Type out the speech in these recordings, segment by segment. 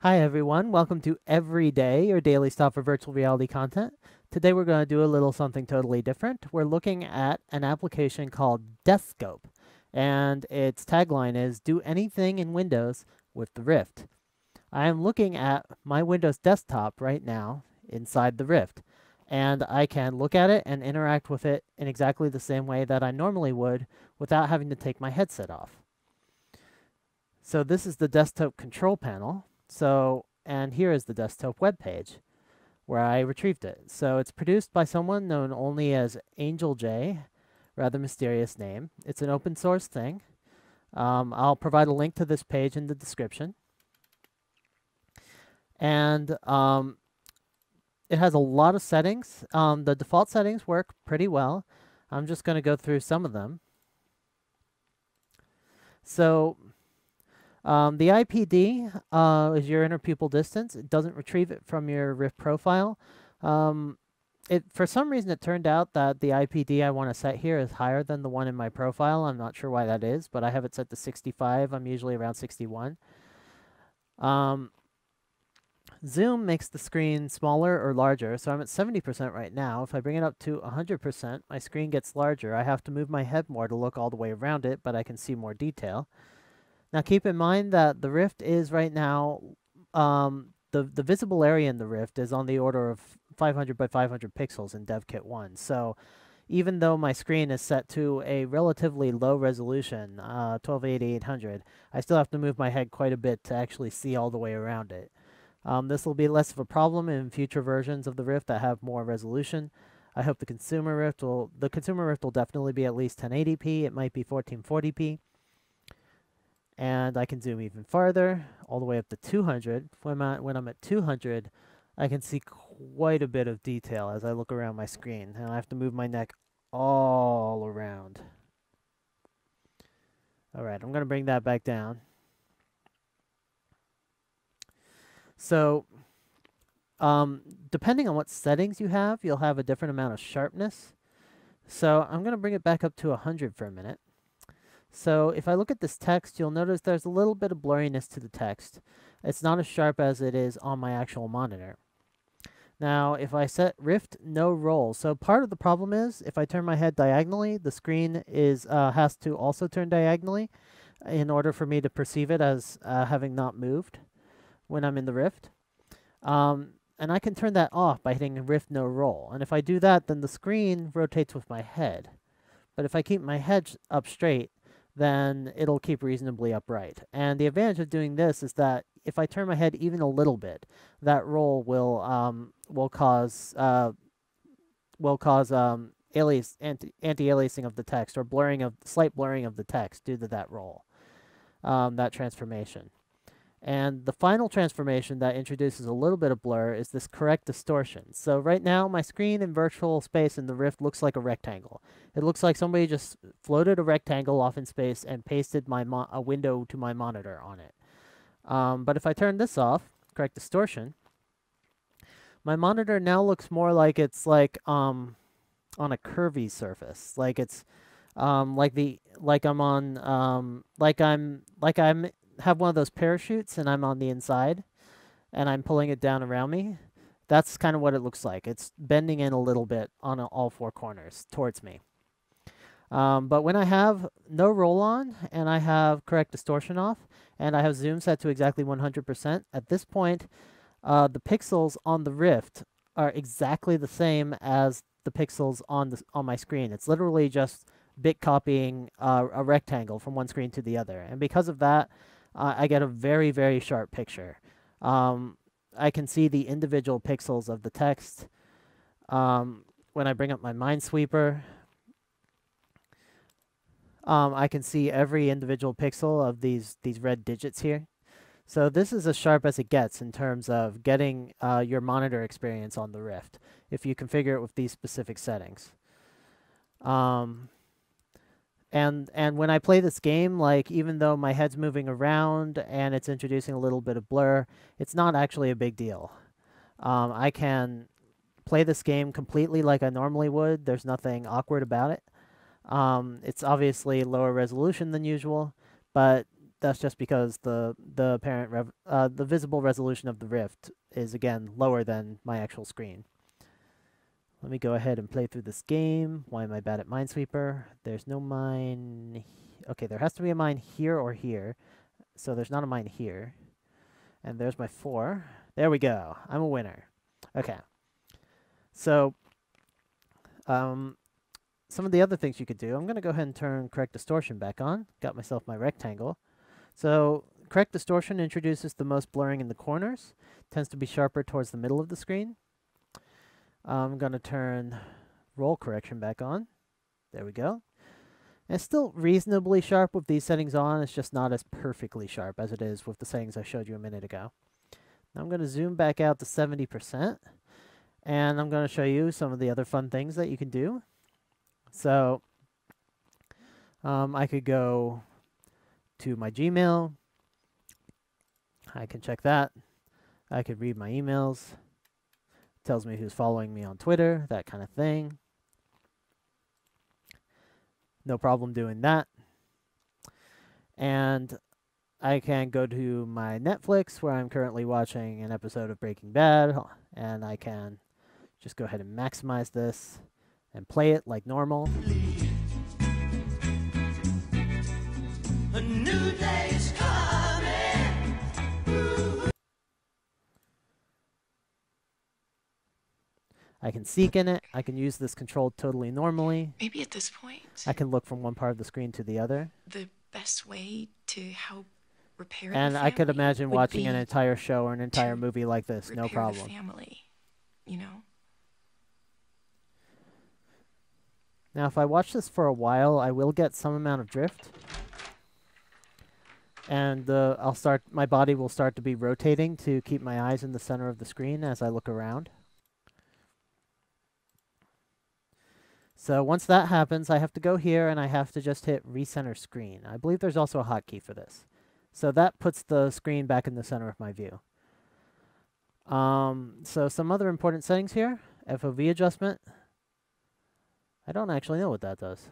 Hi everyone, welcome to Every Day, your daily stop for virtual reality content. Today we're going to do a little something totally different. We're looking at an application called Deskope, and its tagline is Do anything in Windows with the Rift. I am looking at my Windows desktop right now inside the Rift, and I can look at it and interact with it in exactly the same way that I normally would without having to take my headset off. So this is the Deskope control panel. So, and here is the Deskope web page where I retrieved it. So it's produced by someone known only as Angel J, rather mysterious name. It's an open source thing. Um, I'll provide a link to this page in the description. And um, it has a lot of settings. Um, the default settings work pretty well. I'm just going to go through some of them. So um, the IPD uh, is your interpupil distance. It doesn't retrieve it from your Rift profile. Um, it For some reason, it turned out that the IPD I want to set here is higher than the one in my profile. I'm not sure why that is, but I have it set to 65. I'm usually around 61. Um, Zoom makes the screen smaller or larger, so I'm at 70% right now. If I bring it up to 100%, my screen gets larger. I have to move my head more to look all the way around it, but I can see more detail. Now keep in mind that the Rift is right now, um, the, the visible area in the Rift is on the order of 500 by 500 pixels in DevKit 1. So even though my screen is set to a relatively low resolution, uh, 1280-800, I still have to move my head quite a bit to actually see all the way around it. Um, this will be less of a problem in future versions of the Rift that have more resolution. I hope the consumer Rift will, the consumer Rift will definitely be at least 1080p. It might be 1440p. And I can zoom even farther, all the way up to 200. When I'm at, when I'm at 200, I can see quite a bit of detail as I look around my screen. And I have to move my neck all around. All right, I'm going to bring that back down. So um, depending on what settings you have, you'll have a different amount of sharpness. So I'm going to bring it back up to 100 for a minute. So if I look at this text, you'll notice there's a little bit of blurriness to the text. It's not as sharp as it is on my actual monitor. Now, if I set Rift no roll, so part of the problem is if I turn my head diagonally, the screen is uh, has to also turn diagonally in order for me to perceive it as uh, having not moved when I'm in the Rift. Um, and I can turn that off by hitting Rift no roll. And if I do that, then the screen rotates with my head. But if I keep my head up straight, then it'll keep reasonably upright. And the advantage of doing this is that if I turn my head even a little bit, that roll will um, will cause uh, will cause um, alias anti anti-aliasing of the text or blurring of slight blurring of the text due to that roll, um, that transformation. And the final transformation that introduces a little bit of blur is this correct distortion. So right now, my screen in virtual space in the Rift looks like a rectangle. It looks like somebody just floated a rectangle off in space and pasted my a window to my monitor on it. Um, but if I turn this off, correct distortion, my monitor now looks more like it's like um, on a curvy surface. Like it's um, like the like I'm on um, like I'm like I'm have one of those parachutes and I'm on the inside and I'm pulling it down around me, that's kind of what it looks like. It's bending in a little bit on all four corners towards me. Um, but when I have no roll on and I have correct distortion off and I have zoom set to exactly 100%, at this point, uh, the pixels on the Rift are exactly the same as the pixels on the on my screen. It's literally just bit copying uh, a rectangle from one screen to the other. And because of that, uh, I get a very, very sharp picture. Um, I can see the individual pixels of the text. Um, when I bring up my Minesweeper, um, I can see every individual pixel of these, these red digits here. So this is as sharp as it gets in terms of getting uh, your monitor experience on the Rift, if you configure it with these specific settings. Um, and and when I play this game, like even though my head's moving around and it's introducing a little bit of blur, it's not actually a big deal. Um, I can play this game completely like I normally would. There's nothing awkward about it. Um, it's obviously lower resolution than usual, but that's just because the the apparent uh, the visible resolution of the Rift is again lower than my actual screen. Let me go ahead and play through this game. Why am I bad at Minesweeper? There's no mine. Okay, there has to be a mine here or here. So there's not a mine here. And there's my four. There we go. I'm a winner. Okay. So, um, some of the other things you could do, I'm going to go ahead and turn correct distortion back on. Got myself my rectangle. So, correct distortion introduces the most blurring in the corners. Tends to be sharper towards the middle of the screen. I'm going to turn roll correction back on. There we go. And it's still reasonably sharp with these settings on. It's just not as perfectly sharp as it is with the settings I showed you a minute ago. Now I'm going to zoom back out to 70%. And I'm going to show you some of the other fun things that you can do. So um, I could go to my Gmail. I can check that. I could read my emails tells me who's following me on Twitter, that kind of thing. No problem doing that. And I can go to my Netflix where I'm currently watching an episode of Breaking Bad, and I can just go ahead and maximize this and play it like normal. I can seek in it. I can use this control totally normally. Maybe at this point, I can look from one part of the screen to the other. The best way to help repair and I could imagine watching an entire show or an entire movie like this, no problem. family, you know. Now, if I watch this for a while, I will get some amount of drift. And uh, I'll start, my body will start to be rotating to keep my eyes in the center of the screen as I look around. So once that happens, I have to go here and I have to just hit recenter screen. I believe there's also a hotkey for this. So that puts the screen back in the center of my view. Um, so some other important settings here. FOV adjustment. I don't actually know what that does.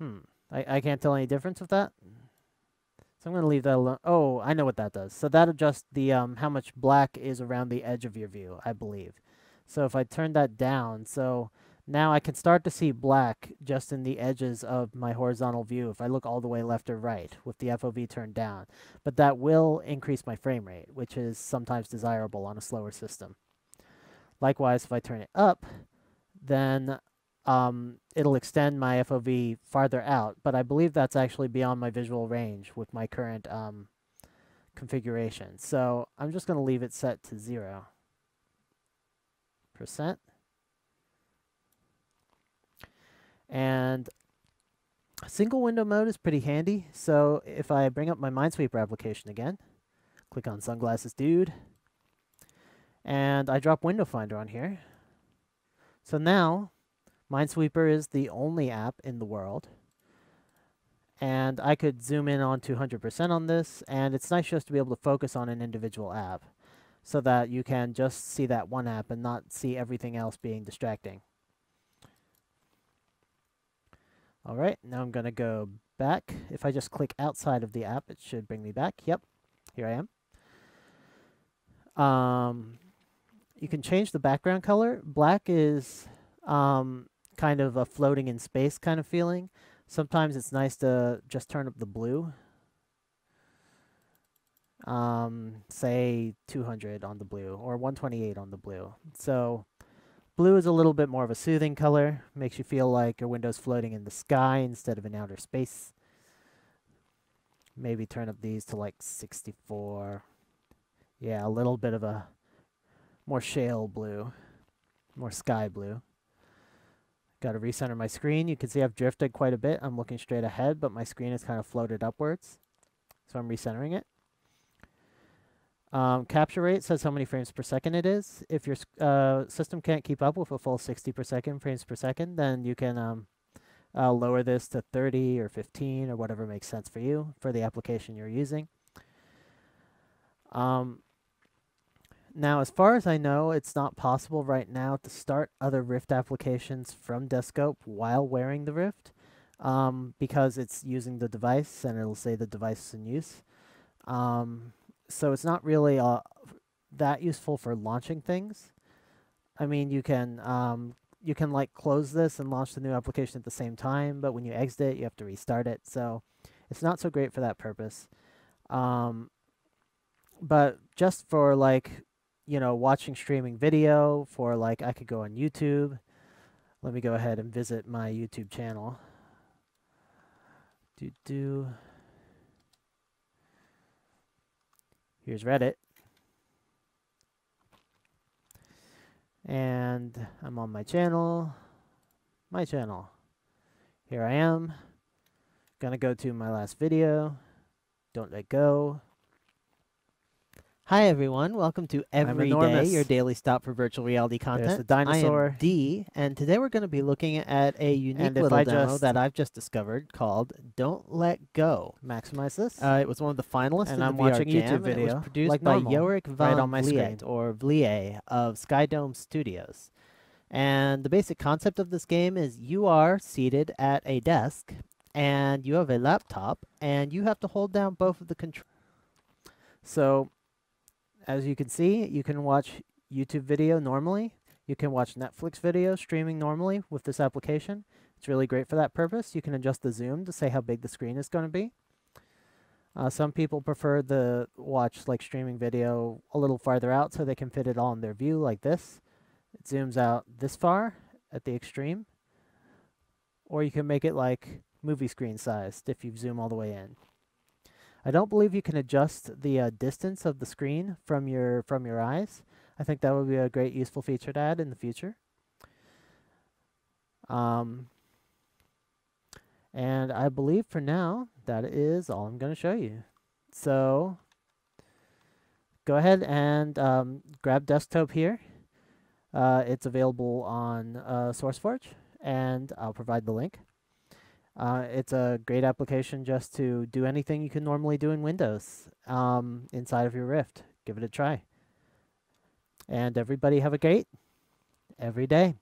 Hmm. I, I can't tell any difference with that. So I'm going to leave that alone. Oh, I know what that does. So that adjusts the um, how much black is around the edge of your view, I believe. So if I turn that down, so now I can start to see black just in the edges of my horizontal view if I look all the way left or right with the FOV turned down. But that will increase my frame rate, which is sometimes desirable on a slower system. Likewise, if I turn it up, then um, it'll extend my FOV farther out, but I believe that's actually beyond my visual range with my current um, configuration. So I'm just going to leave it set to zero percent. And single window mode is pretty handy. So if I bring up my Minesweeper application again, click on Sunglasses Dude, and I drop Window Finder on here. So now, Minesweeper is the only app in the world. And I could zoom in on 200% on this, and it's nice just to be able to focus on an individual app so that you can just see that one app and not see everything else being distracting. Alright, now I'm going to go back. If I just click outside of the app, it should bring me back. Yep, here I am. Um, you can change the background color. Black is um, kind of a floating in space kind of feeling. Sometimes it's nice to just turn up the blue um, say 200 on the blue or 128 on the blue. So blue is a little bit more of a soothing color, makes you feel like your window's floating in the sky instead of in outer space. Maybe turn up these to like 64. Yeah, a little bit of a more shale blue, more sky blue. Got to recenter my screen. You can see I've drifted quite a bit. I'm looking straight ahead, but my screen is kind of floated upwards. So I'm recentering it. Um, capture rate says how many frames per second it is. If your uh, system can't keep up with a full 60 per second frames per second, then you can um, uh, lower this to 30 or 15 or whatever makes sense for you for the application you're using. Um, now, as far as I know, it's not possible right now to start other Rift applications from Deskope while wearing the Rift. um, because it's using the device and it'll say the device is in use. Um, so it's not really uh, that useful for launching things. I mean, you can um, you can like close this and launch the new application at the same time, but when you exit it, you have to restart it. So it's not so great for that purpose. Um, but just for like, you know, watching streaming video, for like, I could go on YouTube. Let me go ahead and visit my YouTube channel. Do do. Here's Reddit. And I'm on my channel. My channel. Here I am. Gonna go to my last video. Don't let go. Hi everyone, welcome to Every Day, your daily stop for virtual reality content. the dinosaur. I am D, and today we're going to be looking at a unique little I demo that I've just discovered called "Don't Let Go." Maximize this. Uh, it was one of the finalists And in the I'm VR watching Jam, YouTube and It video, was produced like by normal, Yorick right on my Vliet, screen. or Vliet of Skydome Studios. And the basic concept of this game is you are seated at a desk, and you have a laptop, and you have to hold down both of the controls. So, as you can see, you can watch YouTube video normally. You can watch Netflix video streaming normally with this application. It's really great for that purpose. You can adjust the zoom to say how big the screen is going to be. Uh, some people prefer to watch like streaming video a little farther out so they can fit it all in their view like this. It zooms out this far at the extreme. Or you can make it like movie screen sized if you zoom all the way in. I don't believe you can adjust the uh, distance of the screen from your from your eyes. I think that would be a great useful feature to add in the future. Um, and I believe for now that is all I'm going to show you. So go ahead and um, grab Deskope here. Uh, it's available on uh, SourceForge, and I'll provide the link. Uh, it's a great application just to do anything you can normally do in Windows um, inside of your Rift. Give it a try. And everybody have a great every day.